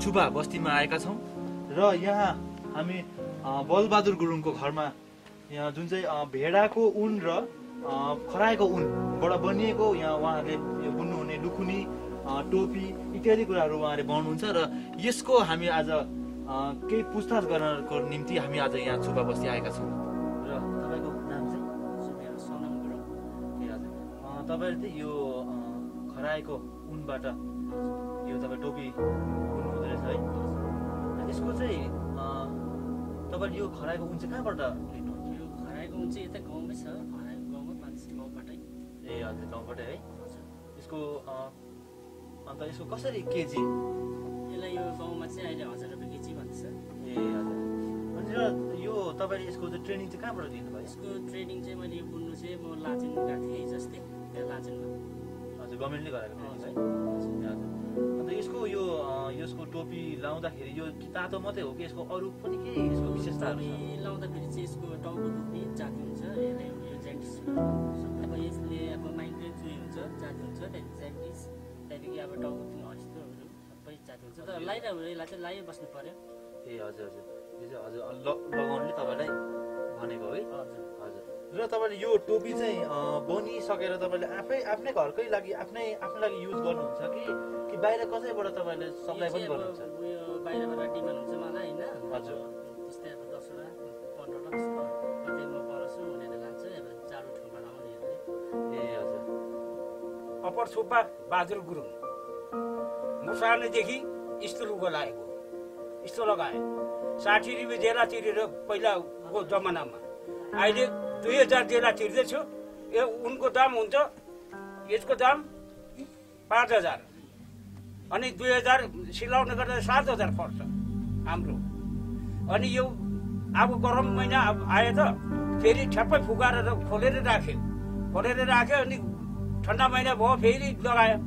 छुपा बस्तीमा आएका छौँ। र यहाँ हामी बलबहादुर गुरुङको घरमा यहाँ जुन चाहिँ भेडाको उन र खराएको उनबाट बनिएको यहाँ उहाँहरूले यो बुन्नुहुने लुकुनी टोपी इत्यादि कुराहरू उहाँले बनाउनुहुन्छ र यसको हामी आज केही पुछताछ गर्नको निम्ति हामी आज यहाँ छुपा बस्ती आएका छौँ। र तपाईँको नाम चाहिँ? सोनम गुरुङ। तपाईँले चाहिँ यो खराएको उनबाट यो तपाईँ टोपी बुन्नु हुँदो रहेछ है यसको चाहिँ तपाईँले यो खराएको उन चाहिँ कहाँबाट लिनुहुन्छ? यो खराएको हुन्छ यता गाउँमै छ। खराएको गाउँमै मान्छे गाउँबाटै। ए हजुर गाउँबाटै है। यसको अन्त यसको कसरी केजी? यसलाई यो गाउँमा चाहिँ अहिले हजार रुपियाँ केजी भन्छ। ए हजुर। र यो तपाईँले यसको चाहिँ ट्रेनिङ चाहिँ कहाँबाट लिनुभयो यसको ट्रेनिङ चाहिँ मैले यो बुन्नु चाहिँ म लाचेन गएको थिएँ जस्तै। त्यहाँ लाचेनमा हजुर गभर्मेन्टले गराएको ट्रेनिङ है अन्त यसको यो यसको टोपी लाउँदाखेरि यो तातो मात्रै हो कि यसको अरू पनि के यसको विशेषताहरू लाउँदाखेरि चाहिँ यसको टाउको दुख्ने जाति हुन्छ यो ज्यान्टिस अब यसले अब माइग्रेन चुई हुन्छ जाति हुन्छ त्यहाँदेखि ज्यान्टिस त्यहाँदेखि अब टाउको दुख्ने हो यस्तोहरू सबै जाति हुन्छ। तर लगाइरह्यो यसलाई चाहिँ लगाइ बस्नु पर्यो। ए हजुर हजुर। यो चाहिँ हजुर ल- लगाउनुले तपाईँलाई भनेको है? हजुर। हजुर। र तपाईँले यो टोपी चाहिँ बनिसकेर तपाईँले आफै आफ्नै घरकै लागि आफ्नै आफ्नो लागि युज गर्नुहुन्छ कि कि बाहिर कसैबाट तपाईँले सप्लाई पनि गर्नुहुन्छ? उयो बाहिरबाट डिमान्ड हुन्छ मलाई होइन। हजुर। त्यस्तै अब दसवटा पन्ध्रवटा जस्तो कतै म परछु उनीहरूले लान्छ अब चारो ठाउँबाट आउनेहरूले ए हजुर। अप्पर सुब्बा बहादुर गुरुङ। म सानैदेखि यस्तो लुगा लगाएको यस्तो लगाएँ। साठी रुपियाँ जेला तिरेर पहिलाको जमानामा। अहिले दुई हजार जेला तिर्दैछु। यो उनको दाम हुन्छ यसको दाम पाँच हजार। अनि दुई हजार सिलाउनु गर्दा सात हजार पर्छ हाम्रो। अनि यो अब गरम महिना आयो त फेरि ठ्याप्पै फुकाएर खोलेर राख्यो। खोलेर राख्यो अनि ठन्डा महिना भयो फेरि लगायो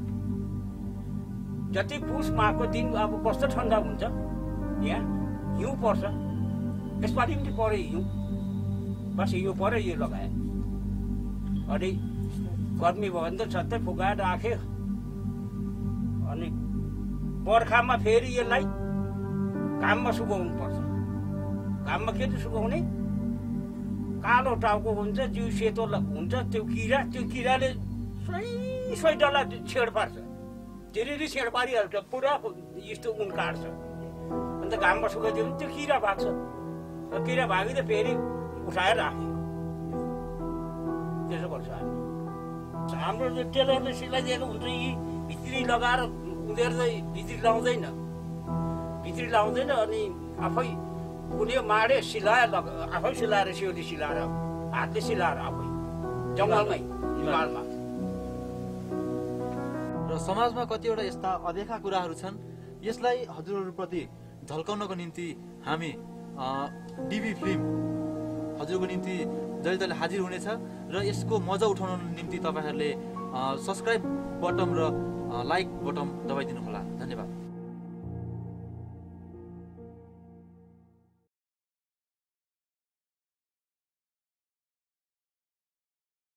जति पुस माघको दिन अब कस्तो ठन्डा हुन्छ। यहाँ हिउँ पर्छ। यसपालि पनि पऱ्यो हिउँ। बस हिउँ पऱ्यो यो लगायो अनि गर्मी भयो भने त छत्तै फुकाएर राख्यो अनि बर्खामा फेरि यसलाई घाममा सुकाउनु पर्छ घाममा के चाहिँ सुकाउने कालो टाउको हुन्छ जिउ सेतो हुन्छ त्यो किरा त्यो किराले सोही छेड पार्छ धेरै छेड पारिहाल्छ पुरा यस्तो उन काट्छ अन्त घाममा सुकाइदियो भने त्यो किरा भाग्छ किरा भागिँदा फेरि उठाएर राख्यो। त्यसो गर्छ हामी। हाम्रो जो टेलरले सिलाइदिएको हुन्छ यी भित्री लगाएर उनीहरू चाहिँ भित्री लाउँदैन। भित्री लाउँदैन अनि आफै कुनै माडे सिलाएर आफै सिलाएर सिउली सिलाएर हातले सिलाएर आफै जङ्गलमै हिमालमा। र समाजमा कतिवटा यस्ता अदेखा कुराहरू छन् यसलाई हजुरहरूप्रति झल्काउनको निम्ति हामी डिबी फिल्म हजुरको निम्ति जहिले तहिले हाजिर हुनेछ र यसको मजा उठाउनु निम्ति तपाईँहरूले सब्सक्राइब बटम र लाइक बटम दबाइदिनु होला धन्यवाद।